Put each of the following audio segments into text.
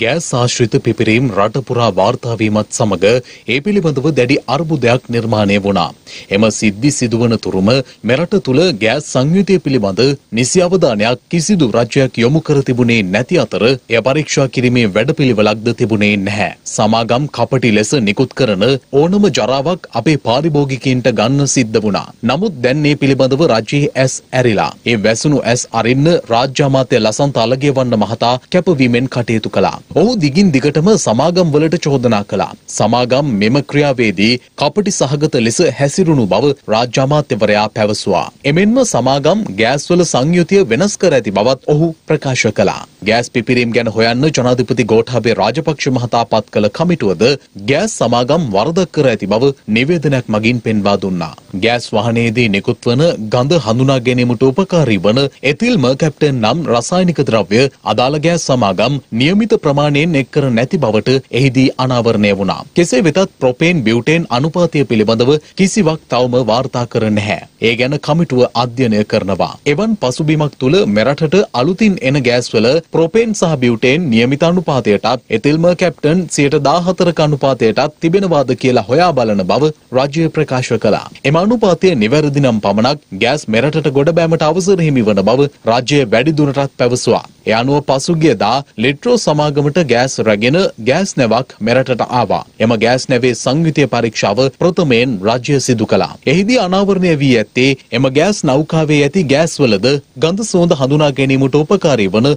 Gas ආශ්‍රිත පිපිරීම් රටපුරා වාර්තාවීමත් සමග ඒ පිළිබඳව දැඩි අර්බුදයක් නිර්මාණය වුණා. එම සිද්ධි සිදුවන තුරුම මෙරට තුළ ගෑස් සංයුතිය පිළිබඳ නිසි අවධානයක් කිසිදු රජයක් යොමු කර තිබුණේ නැති අතර එය පරීක්ෂා කිරීමේ වැඩපිළිවෙලක්ද තිබුණේ නැහැ. සමාගම් කපටි ලෙස නිකුත් කරන ඕනම ජරාවක් අපේ පාරිභෝගිකයින්ට ගන්න සිද්ධ වුණා. නමුත් දැන් මේ පිළිබඳව රජයේ ඇස් ඇරිලා. ඒ වැසුණු ඇස් අරින්න රාජ්‍ය අමාත්‍ය ලසන්ත අලගේවන්න මහතා කැපවීමෙන් කටයුතු කළා. ඔහු දිගින් දිගටම සමාගම් වලට චෝදනා කළා. සමාගම් මෙම ක්‍රියාවේදී කපටි සහගත ලෙස හැසිරුණු බව රාජ්‍ය අමාත්‍යවරයා පැවසුවා. එමෙන්ම සමාගම් ගෑස්වල සංයුතිය වෙනස් කර ඇති බවත් ඔහු ප්‍රකාශ කළා. ගෑස් පිපිරීම් ගැන හොයන්න ජනාධිපති ගෝඨාභය රාජපක්ෂ මහතා පත් කළ කමිටුවද ගෑස් සමාගම් වරදක් කර ඇති බව නිවේදනයක් මගින් පෙන්වා දුන්නා. ගෑස් වාහනයේදී නිකුත් වන ගඳ හඳුනා ගැනීමට උපකාරී වන එතිල් මර්කැප්ටන් නම් රසායනික ද්‍රව්‍ය අදාළ ගෑස් සමාගම් නියමිත ප්‍රමාණයෙන් එක් කර නැති බවට එහිදී අනාවරණය වුණා. කෙසේ වෙතත් ප්‍රොපේන් බියුටේන් අනුපාතය පිළිබඳව කිසිවක් තවම වාර්තා කර නැහැ. ඒ ගැන කමිටුව අධ්‍යයනය කරනවා. එවන් පසුබිමක් තුළ මෙරටට අලුතින් එන ගෑස්වල ප්‍රොපේන් සහ බියුටේන් නියමිත අනුපාතයටත් එතිල්ම කැප්ටන් සියට දාහතරක අනුපාතයටත් තිබෙනවාද කියලා හොයා බලන බව රජය ප්‍රකාශ කළා. එම අනුපාතය නිවැරදි නම් පමණක් ගෑස් මෙරටට ගොඩබෑමට අවසර හිමි වන බව රජය වැඩිදුරටත් පැවසුවා. ඒ අනුව පසුගියදා ලිට්‍රෝ සමාගමට ගෑස් රැගෙන ගෑස් නැවක් මෙරටට ආවා. එම ගෑස් නැවේ සංයුතිය පරීක්ෂාව ප්‍රථමයෙන් රජය සිදු කළා. එහිදී අනාවරණය වී ඇත්තේ එම ගෑස් නෞකාවේ ඇති ගෑස්වලද ගඳ සුවඳ හඳුනා ගැනීමට උපකාරී වන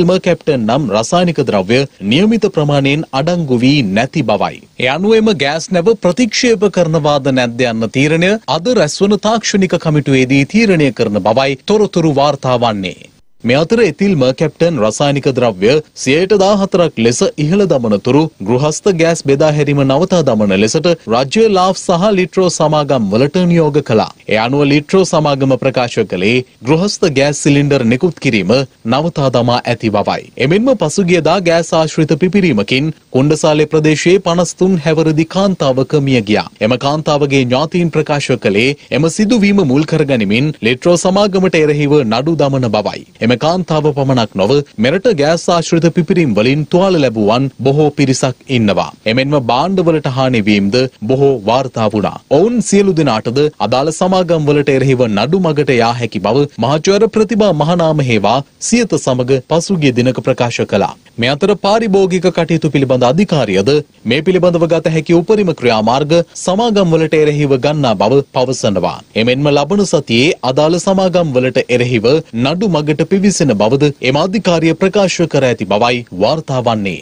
එතිල්ම කැප්ටන් නම් රසායනික ද්‍රව්‍ය නියමිත ප්‍රමාණයෙන් අඩංගු වී නැති බවයි. ඒ අනුව එම ගෑස් නැව ප්‍රතික්ෂේප කරනවාද නැද්ද යන්න තීරණය අද රැස්වන තාක්ෂණික කමිටුවේදී තීරණය කරන බවයි තොරතුරු වාර්තා වන්නේ. මේ අතර එතිල් මර්කැප්ටන් රසායනික ද්‍රව්‍ය සියයට දාහතරක් ලෙස ඉහළ දමනතුරු ගෘහස්ත ගෑස් බෙදා හැරීම නවතා දමන ලෙසට රජ්‍ය ලාෆ් සහ ලිට්‍රෝ සමාගම් වලට නියෝග කළා. ඒ අනුව ලිට්‍රෝ සමාගම ප්‍රකාශ කළේ ගෘහස්ත ගෑස් සිලින්ඩර් නිකුත් කිරීම නවතා දමා ඇති බවයි. එමෙන්ම පසුගියදා ගෑස් ආශ්‍රිත පිපිරීමකින් කුණ්ඩසාලේ ප්‍රදේශයේ 53 හැවරදි කාන්තාවක මිය ගියා. එම කාන්තාවගේ ඥාතීන් ප්‍රකාශ කළේ එම සිදුවීම මුල් කරගනිමින් ලිට්‍රෝ සමාගමට එරෙහිව නඩු දමන බවයි. එම කාන්තාව පමණක් නොව මෙරට ගෑස් ආශ්‍රිත පිපිරීම් වලින් තුවාල ලැබුවන් බොහෝ පිරිසක් ඉන්නවා. එමෙන්ම භාණ්ඩවලට හානිවීම්ද බොහෝ වාර්තා වුණා. ඔවුන් සියලු දෙනාටද අදාළ සමාගම් වලට එරෙහිව නඩු මගට යා හැකි බව මහාචාර්ය ප්‍රතිභා මහනාම හේවා සියත සමග පසුගිය දිනක ප්‍රකාශ කළා. මේ අතර පාරිභෝගික කටයුතු පිළිබඳ අධිකාරියද මේ පිළිබඳව ගත හැකි උපරිම ක්‍රියාමාර්ග සමාගම් වලට එරෙහිව ගන්නා බව පවසනවා. එමෙන්ම ලබන සතියේ අදාළ සමාගම් වලට එරෙහිව නඩු මගට පිවිසෙන බවද එම අධිකාරිය ප්‍රකාශ කර ඇති බවයි වාර්තා වන්නේ.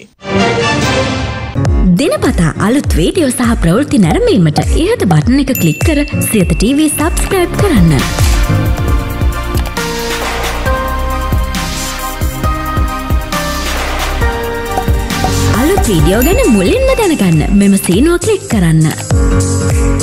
දිනපතා අලුත් වීඩියෝ සහ ප්‍රවෘත්ති නැරඹීමට ඉහත බටන එක ක්ලික් කර සියත TV සබස්ක්‍රයිබ් කරන්න. අලුත් වීඩියෝ ගැන මුලින්ම දැනගන්න මෙම සීනුව ක්ලික් කරන්න.